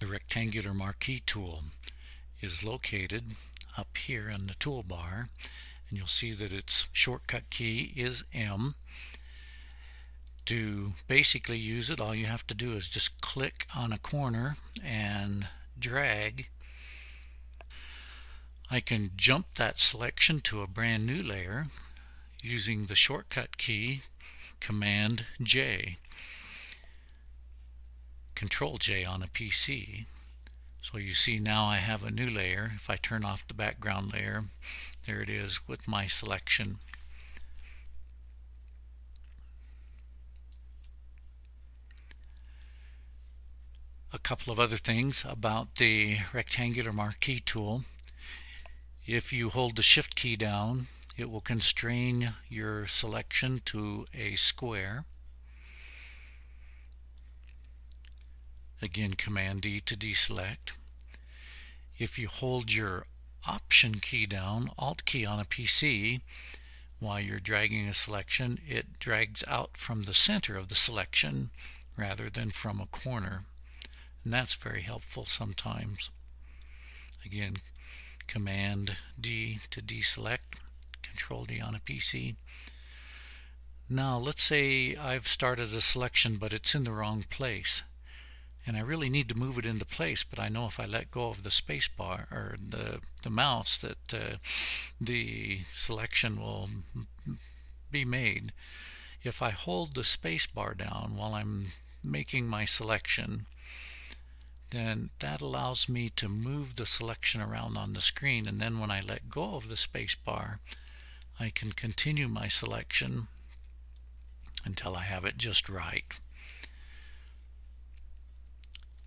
The rectangular marquee tool is located up here in the toolbar and you'll see that its shortcut key is M. To basically use it all you have to do is just click on a corner and drag. I can jump that selection to a brand new layer using the shortcut key Command J. Control J on a PC. So you see now I have a new layer. If I turn off the background layer, there it is with my selection. A couple of other things about the rectangular marquee tool. If you hold the shift key down, it will constrain your selection to a square. Again, Command D to deselect. If you hold your Option key down, Alt key on a PC, while you're dragging a selection, it drags out from the center of the selection rather than from a corner. And that's very helpful sometimes. Again, Command D to deselect, Control D on a PC. Now let's say I've started a selection but it's in the wrong place and I really need to move it into place but I know if I let go of the space bar or the, the mouse that uh, the selection will be made if I hold the space bar down while I'm making my selection then that allows me to move the selection around on the screen and then when I let go of the space bar I can continue my selection until I have it just right.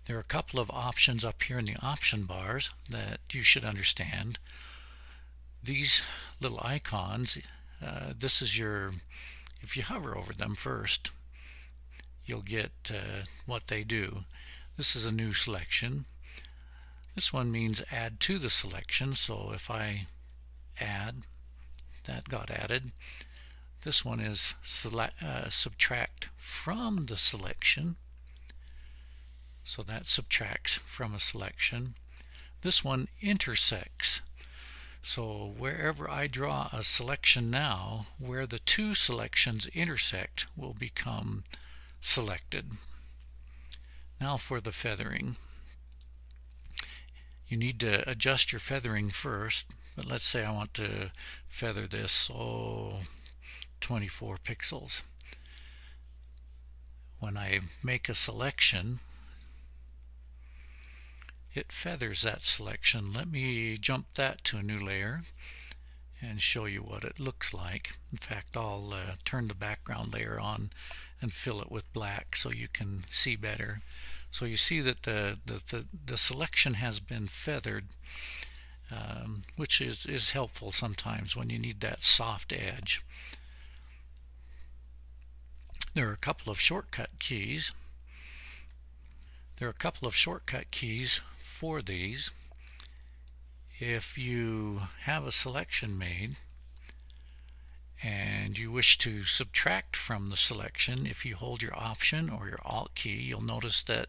There are a couple of options up here in the option bars that you should understand. These little icons, uh, this is your, if you hover over them first, you'll get uh, what they do. This is a new selection. This one means add to the selection, so if I add, that got added. This one is uh, subtract from the selection. So that subtracts from a selection. This one intersects. So wherever I draw a selection now, where the two selections intersect will become selected. Now for the feathering. You need to adjust your feathering first, but let's say I want to feather this, oh, 24 pixels. When I make a selection, it feathers that selection. Let me jump that to a new layer and show you what it looks like. In fact, I'll uh, turn the background layer on and fill it with black so you can see better. So you see that the, the, the, the selection has been feathered, um, which is, is helpful sometimes when you need that soft edge. There are a couple of shortcut keys. There are a couple of shortcut keys for these, if you have a selection made and you wish to subtract from the selection, if you hold your Option or your Alt key, you'll notice that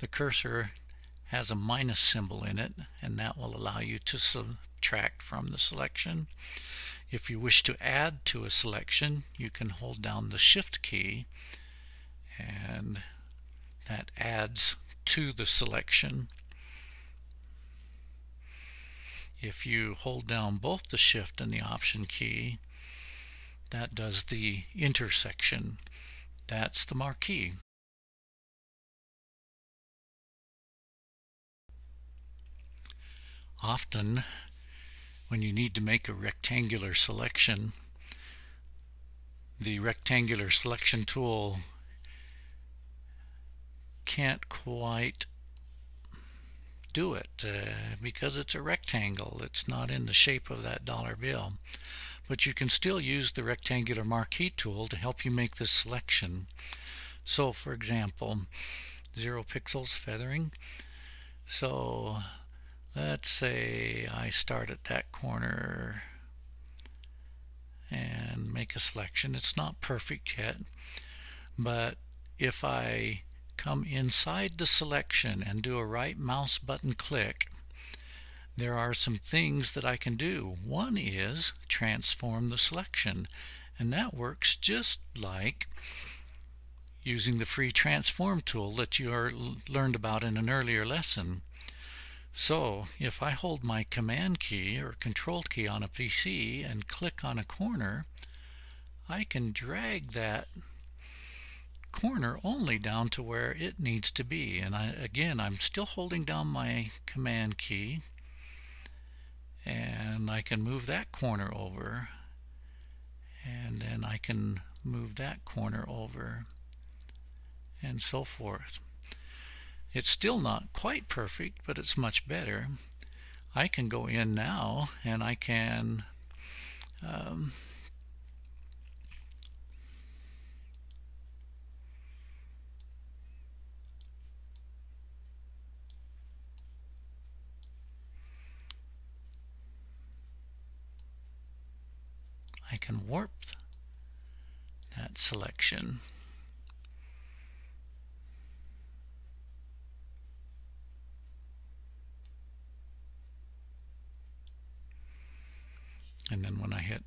the cursor has a minus symbol in it, and that will allow you to subtract from the selection. If you wish to add to a selection, you can hold down the Shift key, and that adds to the selection. If you hold down both the shift and the option key, that does the intersection. That's the marquee. Often, when you need to make a rectangular selection, the rectangular selection tool can't quite do it uh, because it's a rectangle. It's not in the shape of that dollar bill. But you can still use the rectangular marquee tool to help you make this selection. So for example, zero pixels feathering. So let's say I start at that corner and make a selection. It's not perfect yet, but if I come inside the selection and do a right mouse button click, there are some things that I can do. One is transform the selection, and that works just like using the free transform tool that you are, learned about in an earlier lesson. So if I hold my command key or control key on a PC and click on a corner, I can drag that corner only down to where it needs to be. And I, again, I'm still holding down my command key and I can move that corner over and then I can move that corner over and so forth. It's still not quite perfect, but it's much better. I can go in now and I can um, I can warp that selection. and then when I hit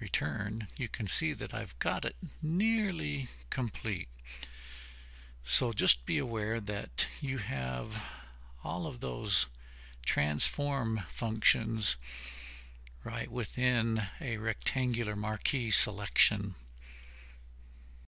return you can see that I've got it nearly complete so just be aware that you have all of those transform functions right within a rectangular marquee selection